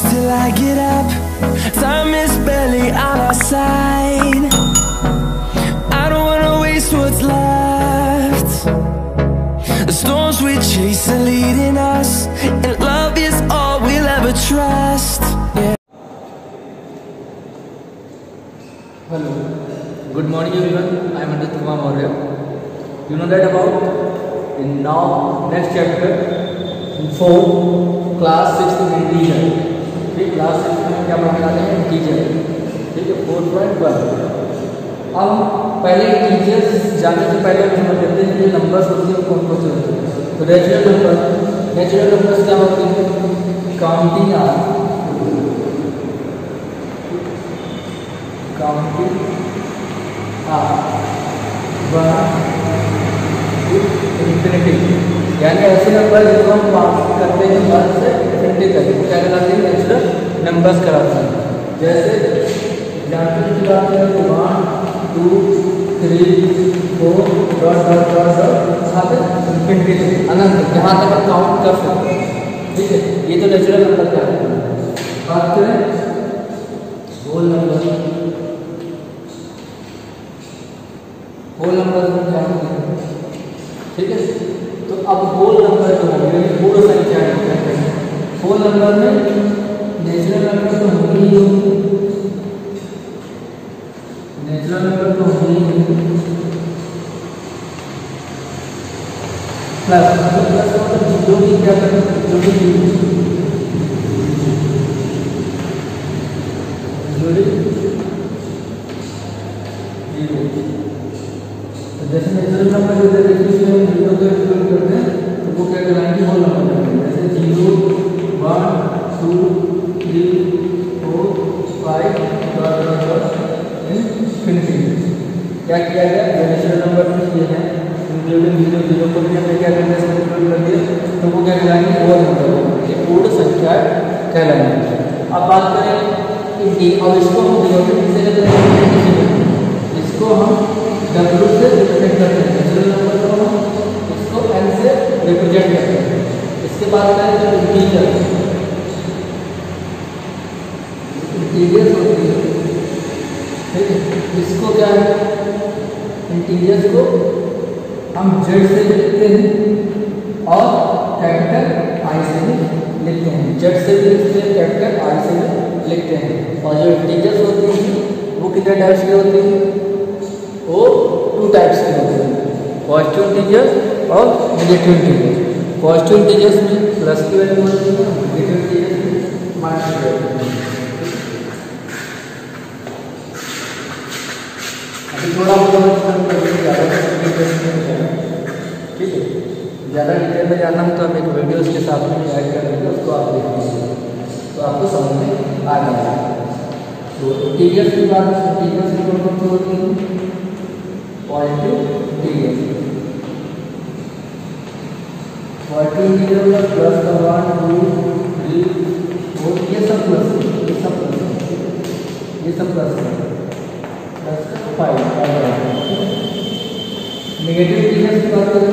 till I get up. Time is barely on our side. I don't wanna waste what's left. The storms we chase are leading us, and love is all we'll ever trust. Yeah. Hello. Good morning everyone. I am Andit Kumar Maurya. You know that about in now next chapter in four class six में ठीक class में क्या पढ़ने वाले हैं? Teacher ठीक है four point one अब पहले इंटीजर्स जाने से पहले हम समझ लेते हैं कि नंबर्स होते हैं कौन कौन से होते हैं। तो नेचुरल नंबर नेचुरल नंबर्स क्या होते हैं? Counting are counting are one infinity यानी ऐसे नंबर जिनको हम पास करते हैं वन से इन्फिनिटी तक वो क्या कहलाते हैं नेचुरल नंबर्स कराते हैं। जैसे एग्ज़ाम्पल की बात करें तो one two three four dot dot dot dot यहाँ तक अनंत यहाँ तक हम काउंट कर सकते हैं। ठीक है? ये तो नेचुरल नंबर क्या है? बात करें। होल नंबर होल नंबर क्या है? अब होल नंबर जो है यानी पूर्ण संख्या है। होल नंबर में नेचुरल नंबर तो होनी ही होगी नेचुरल नंबर तो होनी ही होगी प्लस प्लस मतलब जो भी क्या करें जो भी डब्ल्यू से रिप्रेजेंट करते हैं। नेचुरल नंबर को हम इसको एन से रिप्रेजेंट करते हैं। इसके बाद करें जो इंटीजर इंटीजर होती है। ठीक है? इसको क्या है? इंटीजर्स को हम जेड से लिखते हैं और कैपिटल आई से भी लिखते हैं। जेड से भी लिखते हैं कैपिटल आई से भी लिखते हैं। और जो इंटीजर्स होती हैं, वो कितने टाइप्स की होती हैं? टाइप्स के होते हैं। पॉजिटिव इंटीजर्स और नेगेटिव इंटीजर्स पॉजिटिव इंटीजर्स में प्लस की वैल्यू होती है? नेगेटिव इंटीजर्स में माइनस की वैल्यू अभी थोड़ा बहुत ठीक है? ज़्यादा डिटेल में जानना हो तो हम एक वीडियो उसके साथ में ऐड कर देंगे, उसको आप देख लीजिए। तो आपको समझ में आ जाएगा। तो इंटीरियर की बात इंटीरियर होती है पॉजिटिव इंटीरियर पॉजिटिव इंटीरियर में प्लस का वन टू थ्री फोर ये सब प्लस ये सब प्लस ये सब plus plus five negative integer की बात करें.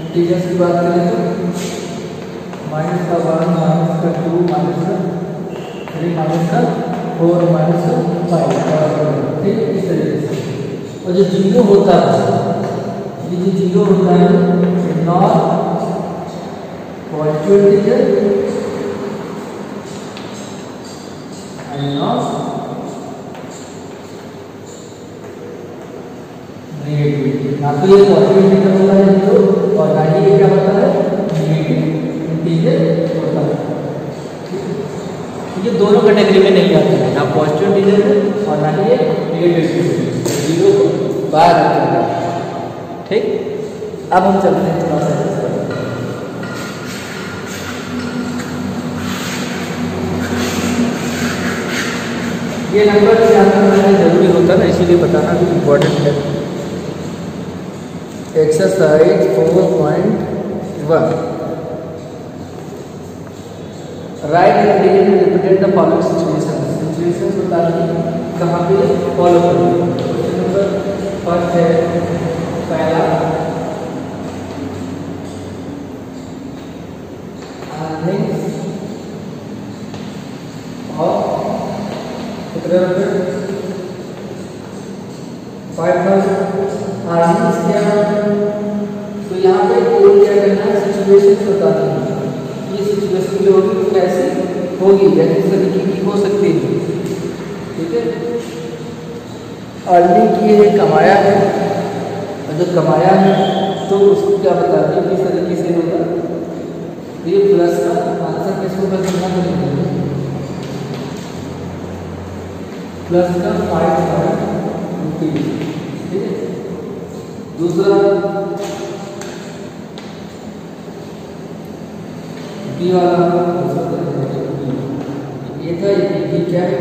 इंटीजर्स की बात करें तो माइनस का वन माइनस का टू माइनस का थ्री माइनस का फोर माइनस का फाइव ठीक है, इस तरीके से। और जो ज़ीरो होता है, ये जो ज़ीरो होता है not positive integer and not negative ना तो ये पॉजिटिव इंटीजर कैटेगरी में नहीं आता हैं। ना पॉजिटिव इंटीजर है और ना ही नेगेटिव इंटीजर ज़ीरो को बाहर रखते हैं। ठीक? अब हम चलते हैं थोड़ा सा ये नंबर ज़रूरी होता है ना, इसीलिए बताना भी इम्पोर्टेंट है। Exercise four point one right application represent the following situation situation बता दी कहाँ पे फॉलो करना क्वेश्चन नंबर फ़र्स्ट है, पहला। फाइव थाउज़ेंड आर्निंग्स क्या ये सिचुएशन जो होगी वो कैसी होगी या किस तरीके की हो सकती है। ठीक है? अर्निंग की है, कमाया है। और जो कमाया है तो उसको क्या बताते हैं किस तरीके से होगा? तो ये प्लस का आंसर किसको प्लस प्लस का फाइव थाउज़ेंड रुपीज़ ठीक है? दूसरा बी वाला ये था ये क्या है?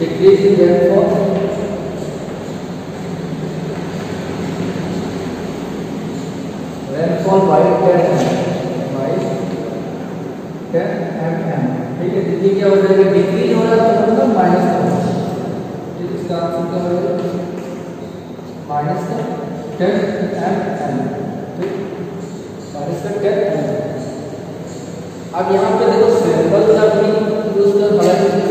decrease in rainfall rainfall by 10 by 10 mm ठीक है ये क्या हो जाएगा? डिक्रीज हो रहा है मतलब माइनस का इसका आंसर क्या हो जाएगा? माइनस का। 10 mm ठीक माइनस का 10 mm अब यहाँ पे देखो सैंपल का भी यूज़ कर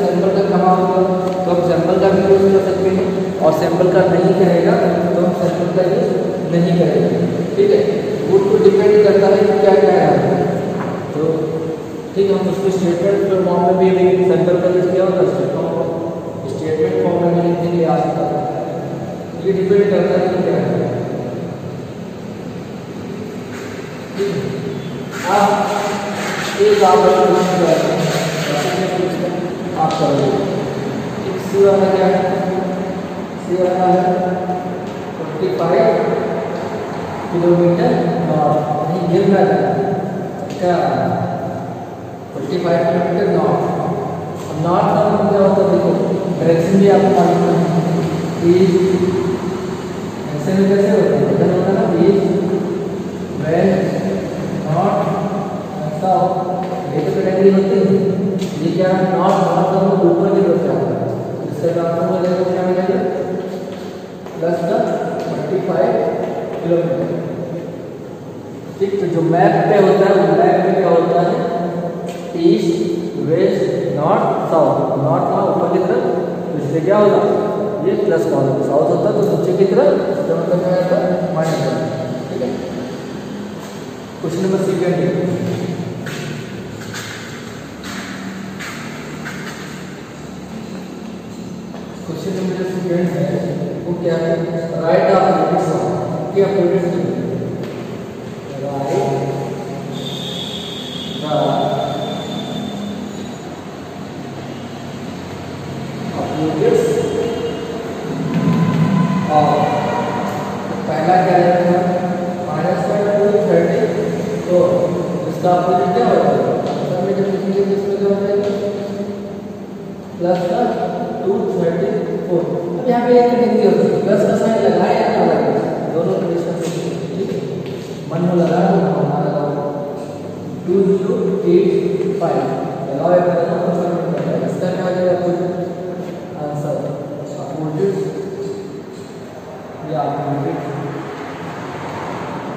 सैंपल का कमा होगा तो हम सैंपल का भी यूज़ कर सकते हैं। और सैंपल का नहीं करेगा तो हम सैंपल का यूज़ नहीं करेंगे। ठीक है? गुड को डिपेंड करता है कि क्या क्या है तो ठीक है, हम उसको स्टेटमेंट फॉर्म में भी सैंपल का यूज़ किया होगा स्टेटमेंट फॉर्म में। लिखने के लिए आ सकता ये डिपेंड करता है कि क्या है। आप वाला वाला किलोमीटर नॉर्थ नहीं क्या फोर्टी फाइव किलोमीटर नॉर्थ और नॉर्थ का क्या होता है देखो भी आपको में कैसे होता है होता है ना ईस्ट वेस्ट नॉर्थ ये तो कैटेगरी होती है, ये क्या है? नॉर्थ नॉर्थ का ऊपर की तरफ़ जाता है इससे ट्रांसफॉर्म हो जाएगा क्या मिलेगा? प्लस का थर्टी फाइव किलोमीटर। ठीक तो जो मैप पे होता है, वो मैप में क्या होता है? East west north south north का ऊपर की तरफ़ तो इससे क्या होगा? ये प्लस का होगा साउथ होता है तो नीचे की तरफ़ इसका मतलब क्या होता है? माइनस ठीक है? क्वेश्चन नंबर सेकेंड क्वेश्चन जो सेकंड है, वो क्या है? राइट ऑफ़ लिमिट्स क्या प्रोडक्ट राइट द पहला क्या है? माइनस पॉइंट टू थर्टी तो इसका अपोजिट क्या होगा मतलब में जब लिखेंगे तो इसमें क्या हो जाएगा प्लस का टू थर्टी फोर अब यहाँ पे एक कैटेगरी होती है प्लस का साइन लगाए या ना लगाए दोनों कंडीशन ठीक है मन में लगा दो ना लगाओ टू ज़ीरो एट फाइव लगाओ एक लगाओ इसका क्या? हो जाएगा अपोजिट आंसर अपोजिट या अपोजिट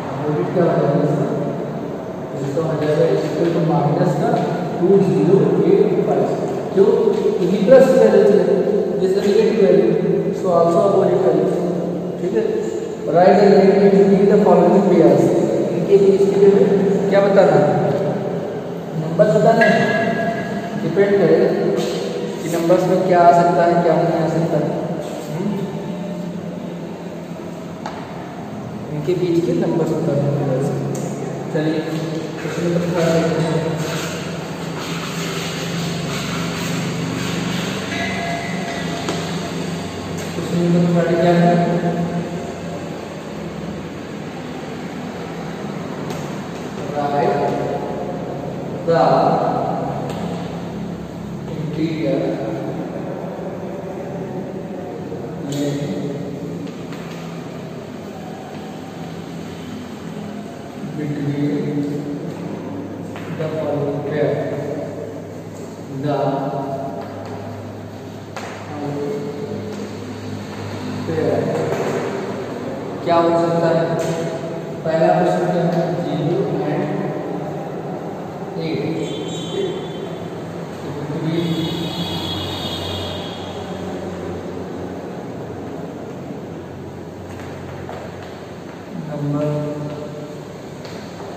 अपोजिट क्या हो जाएगा इसका इसका हो जाएगा इक्वल टू माइनस का टू ज़ीरो एट फाइव जो रिवर्स वैल्यू है जिसका negative value so also opposite ठीक है? Right and negative between the following pairs इनके बीच के जो क्या बताना है? नंबर बताना है? डिपेंड करेगा कि नंबर्स में क्या आ सकता है, क्या नहीं आ सकता है। इनके बीच के नंबर्स बताने चलिए क्वेश्चन नंबर नंबर थर्ड क्या है राइट द इंटीरियर क्या हो सकता है? पहला प्रश्न क्या है? ज़ीरो एंड एट नंबर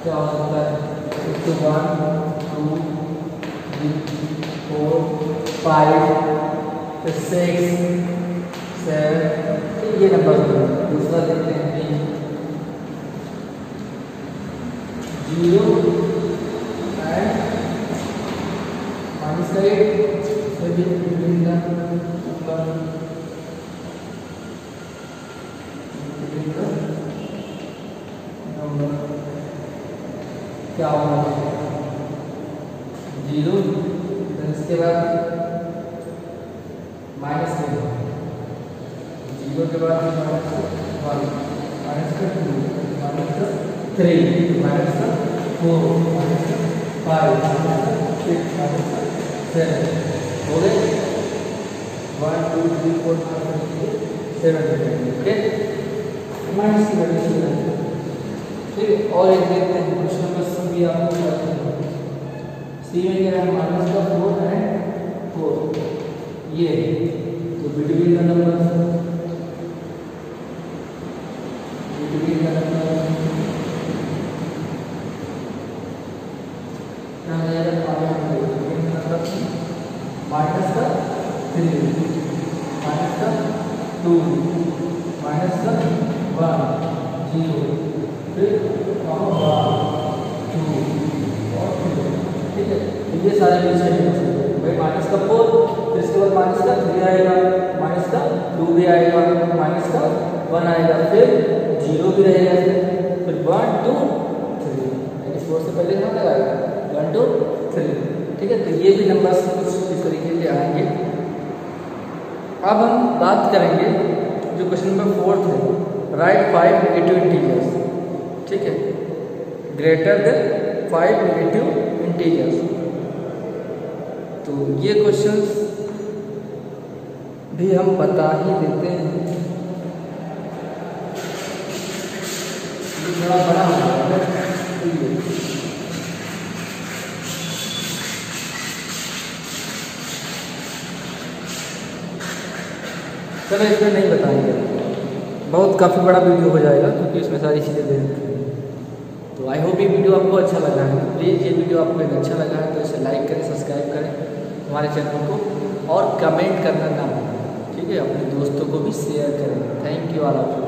क्या है? उसके one two three four five six seven ये नंबर दूसरा देखते हैं ज़ीरो क्या होगा? ज़ीरो। इसके बाद माइनस ज़ीरो के बाद वन माइनस का टू माइनस का थ्री माइनस का फोर माइनस का फाइव माइनस का सिक्स माइनस का सेवन हो गए one two three four five seven okay minus की वैल्यू ठीक है और एक देखते हैं क्वेश्चन नंबर सी भी आपको सी में क्या है माइनस का फोर एंड फोर ये तो बिटवीन का नंबर बिटवीन का नंबर क्या हो जाएगा माइनस का थ्री, माइनस का टू, माइनस का वन, ज़ीरो, फिर और वन, टू, और ठीक है? तो ये सारे मिक्सचर भाई माइनस का फोर, फिर इसके बाद माइनस का थ्री आएगा, माइनस का टू भी आएगा, माइनस का वन आएगा, फिर ज़ीरो भी रहेगा फिर वन, टू, थ्री। फोर से पहले कहाँ लगाएगा वन, टू, थ्री। ठीक है? तो ये भी नंबर आएँगे अब हम बात करेंगे जो क्वेश्चन नंबर फोर्थ है राइट फाइव नेगेटिव इंटीजर्स ठीक है? Greater than five negative integers तो ये क्वेश्चंस भी हम बता ही देते हैं। थोड़ा बड़ा हो। चलो इसमें नहीं बताएँगे। बहुत काफ़ी बड़ा वीडियो हो जाएगा, क्योंकि इसमें सारी चीज़ें दे तो आई होप ये वीडियो आपको अच्छा लगा है। प्लीज़ ये वीडियो आपको एक अच्छा लगा है तो इसे लाइक करें सब्सक्राइब करें हमारे चैनल को और कमेंट करना ना भूलें। ठीक है? अपने दोस्तों को भी शेयर करें। Thank you all of you